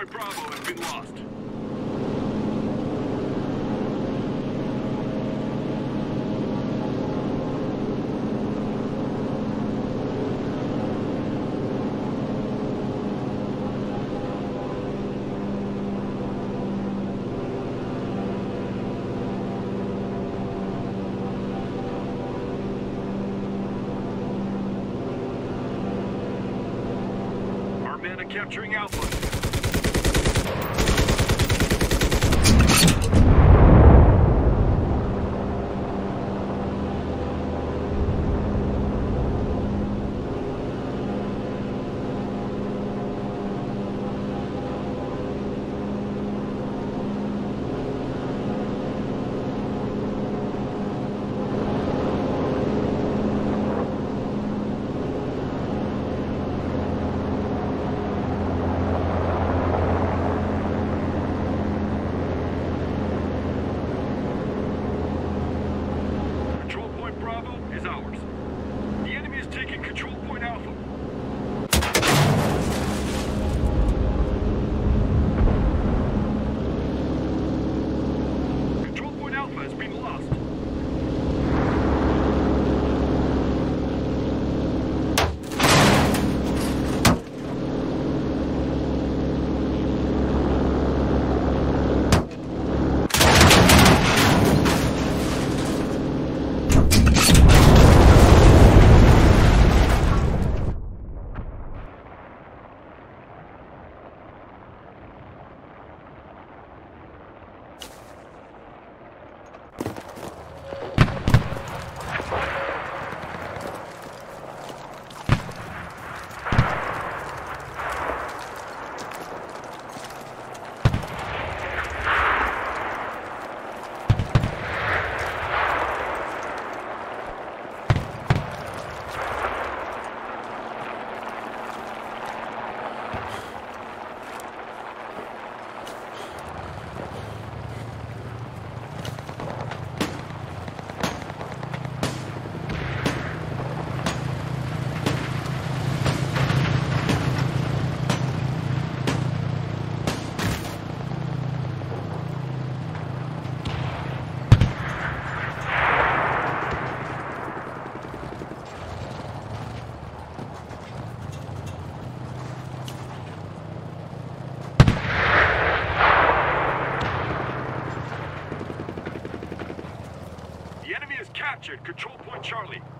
Point Bravo has been lost. Capturing Alpha. Control Point Charlie.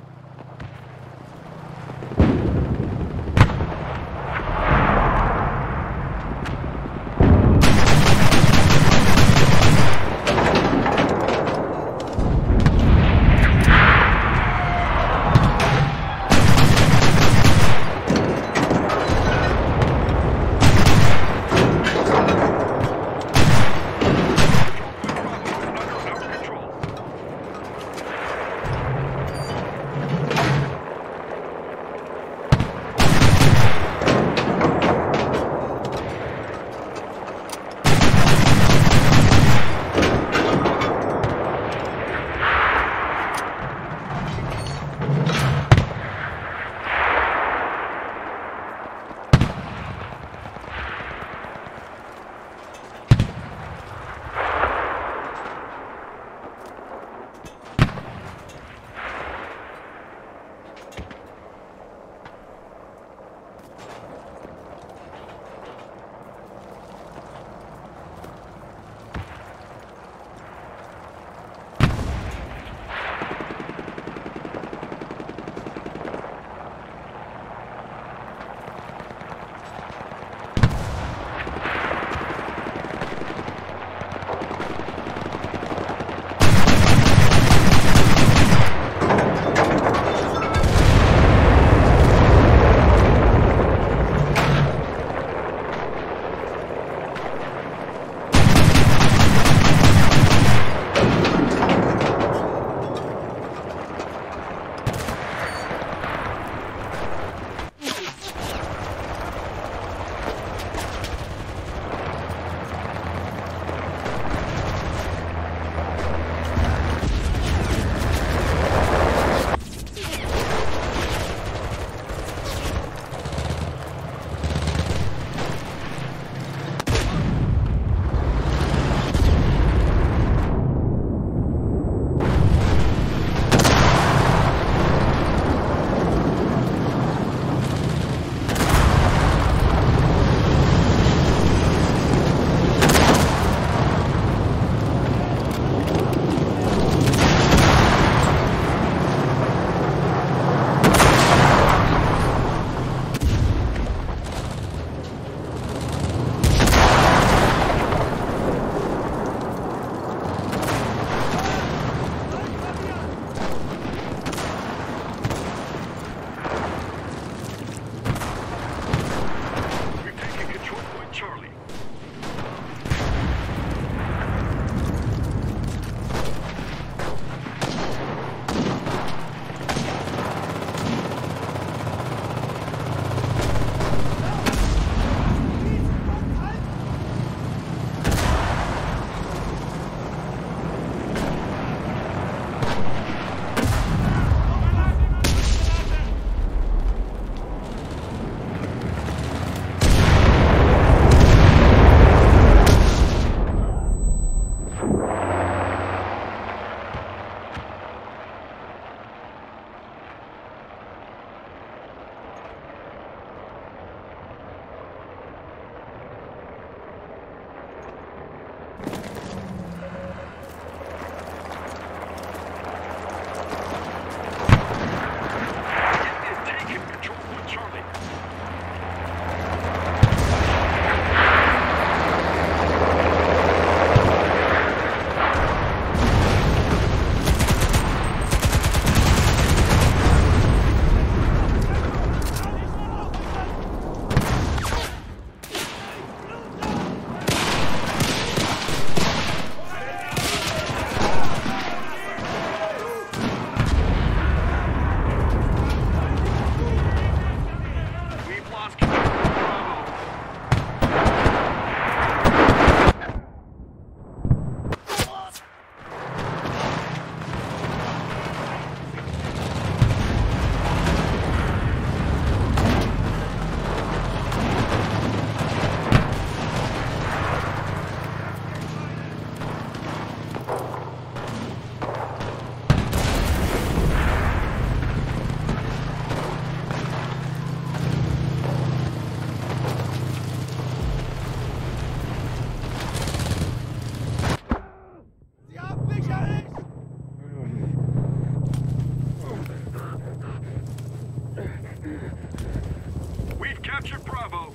We've captured Bravo.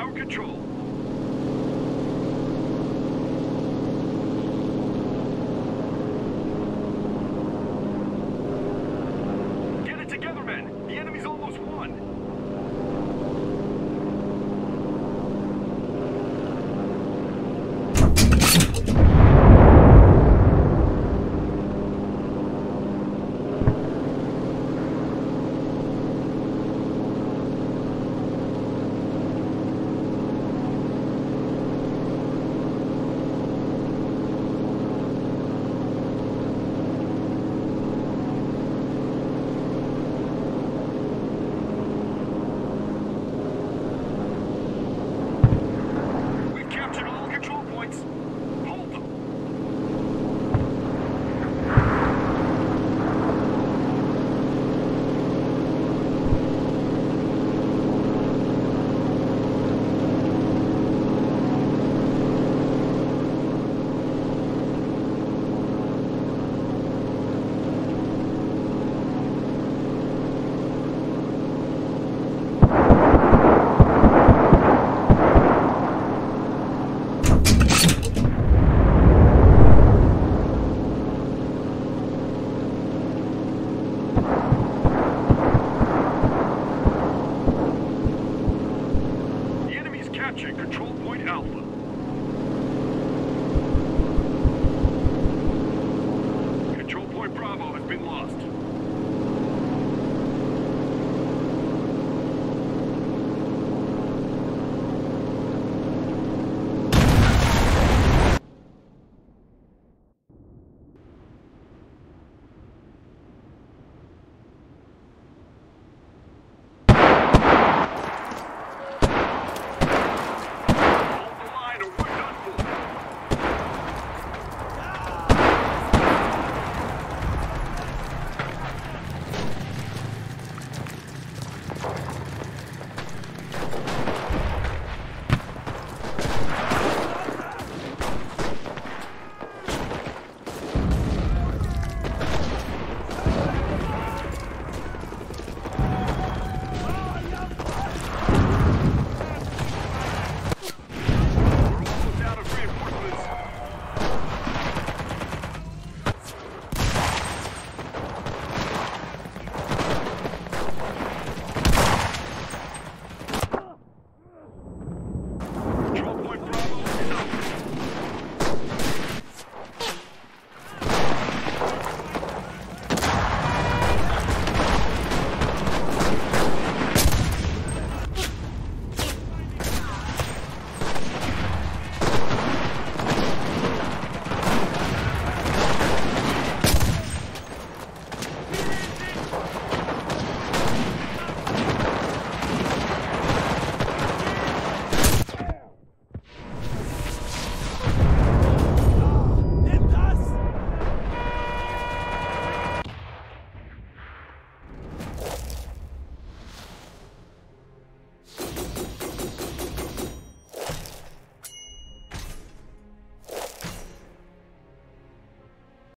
our control.